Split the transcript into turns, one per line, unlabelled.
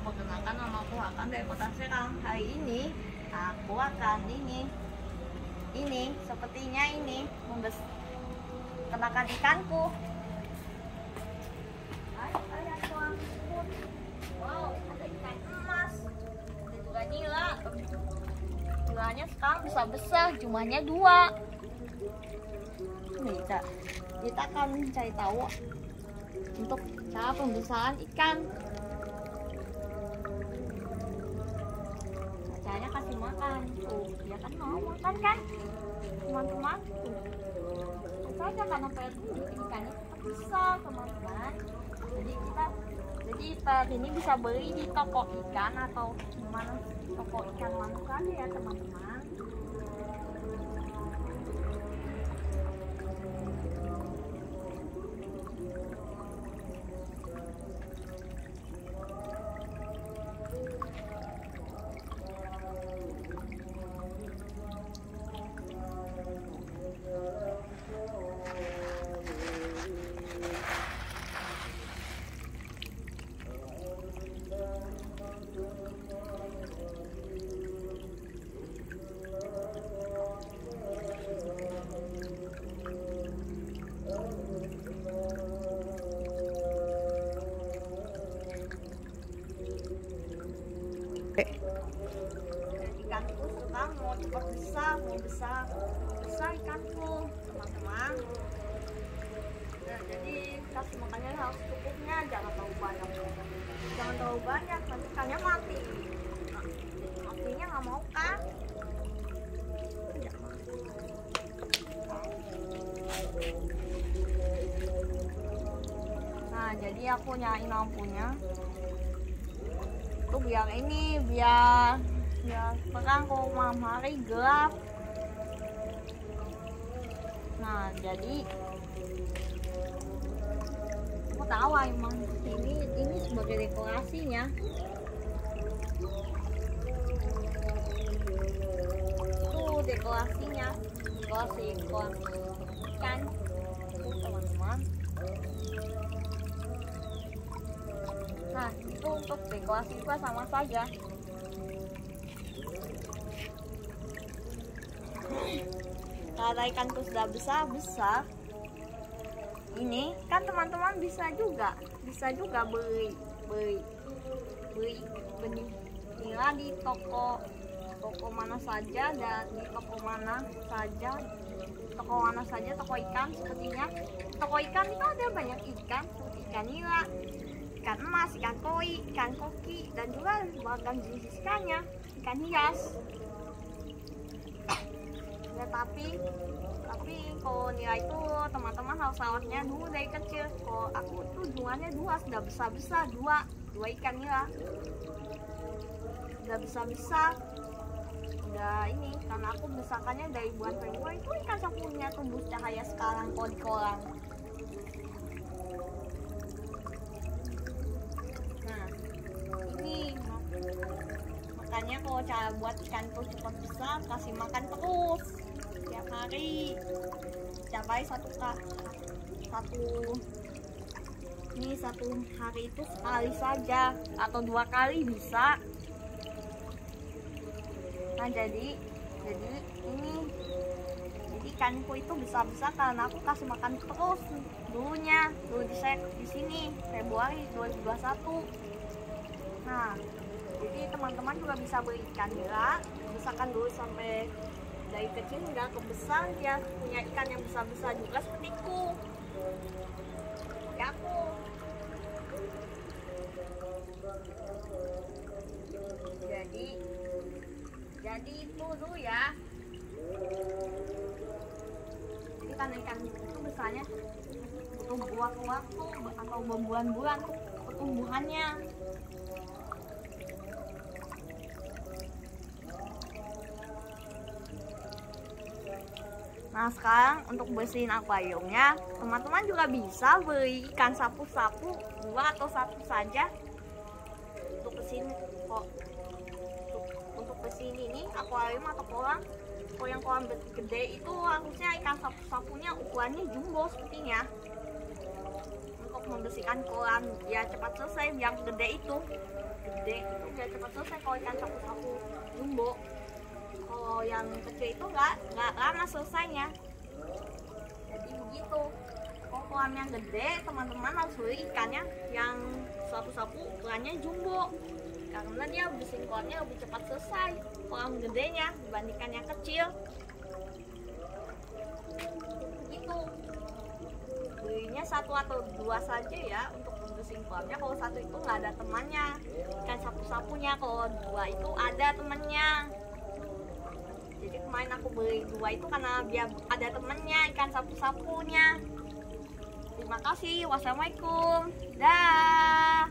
perkenalkan nama aku Hakan dari Kota Serang. Hari ini aku akan ini ini sepertinya ini membes kenakan ikanku. Wow, ada ikan emas. Ada juga nila. Nilanya sekarang bisa besar, jumlahnya dua. Kita, kita akan cari tahu untuk cara pembesaran ikan. Caranya kasih makan. Tuh, dia kan mau makan kan? Teman-teman, tuh. Saja karena pada dulu ikannya tetap besar, teman-teman. Jadi kita jadi saat ini bisa beli di toko ikan atau di mana toko ikan mana saja ya teman-teman. Ikanku sekarang mau cepat besar mau besar besar ikanku teman-teman. Nah, jadi kasih makannya harus cukupnya jangan terlalu banyak. Jangan terlalu banyak nanti ikannya mati. Nah, matinya nggak mau kan nah jadi aku nyalain lampunya. Tuh biar ini biar biar terang kalau malam hari gelap. Nah jadi aku tahu ah, emang ini ini sebagai dekorasinya. Tuh dekorasinya. Dekorasi dekorasi ikan teman-teman. Nah, itu untuk dekorasi juga sama saja. Kalau ikanku sudah besar besar, ini kan teman-teman bisa juga, bisa juga beli beli beli benih. Nila di toko toko mana saja dan di toko mana saja toko mana saja toko ikan sepertinya. Toko ikan itu ada banyak ikan seperti ikan nila ikan emas, ikan koi, ikan koki, dan juga beragam jenis ikannya, ikan hias. Tapi, tapi kalau nilai itu teman-teman harus rawatnya dulu dari kecil. Kalau aku tuh jumlahnya dua, sudah besar-besar dua, dua ikan nila. Sudah besar-besar. Udah ini, karena aku besarkannya dari bulan Februari itu ikan sapunya tumbuh cahaya sekarang kalau di kolam. ini makanya kalau cara buat ikan tuh cepat besar kasih makan terus tiap hari. Tiap hari satu kak satu ini satu hari itu sekali saja atau dua kali bisa. Nah jadi jadi ini jadi ikanku itu besar-besar karena aku kasih makan terus dulunya dulu di, di sini Februari 2021 Nah, jadi teman-teman juga bisa beli ikan nila, besarkan dulu sampai dari kecil hingga ke besar dia punya ikan yang besar-besar juga sepertiku. Ya aku. Jadi, jadi itu dulu ya. Jadi kan ikan itu besarnya butuh waktu-waktu atau berbulan-bulan pertumbuhannya. Nah sekarang untuk bersihin akuariumnya Teman-teman juga bisa beli ikan sapu-sapu Dua atau satu saja Untuk bersihin kok. Untuk, untuk bersihin ini akuarium atau kolam Kalau yang kolam gede itu harusnya ikan sapu-sapunya ukurannya jumbo sepertinya. Untuk membersihkan kolam ya cepat selesai yang gede itu. Gede itu biar cepat selesai kalau ikan sapu-sapu jumbo kalau yang kecil itu nggak nggak lama selesainya. Jadi begitu. Kalau kolam yang gede teman-teman harus beli ikannya. Yang sapu-sapu ukurannya jumbo. Karena dia bersihin kolamnya lebih cepat selesai kolam gedenya dibandingkan yang kecil. Gitu belinya satu atau dua saja ya untuk bersihin kolamnya kalau satu itu nggak ada temannya. Ikan sapu-sapunya kalau dua itu ada temannya kemarin aku beli dua itu karena biar ada temennya ikan sapu-sapunya. Terima kasih. Wassalamualaikum. Dah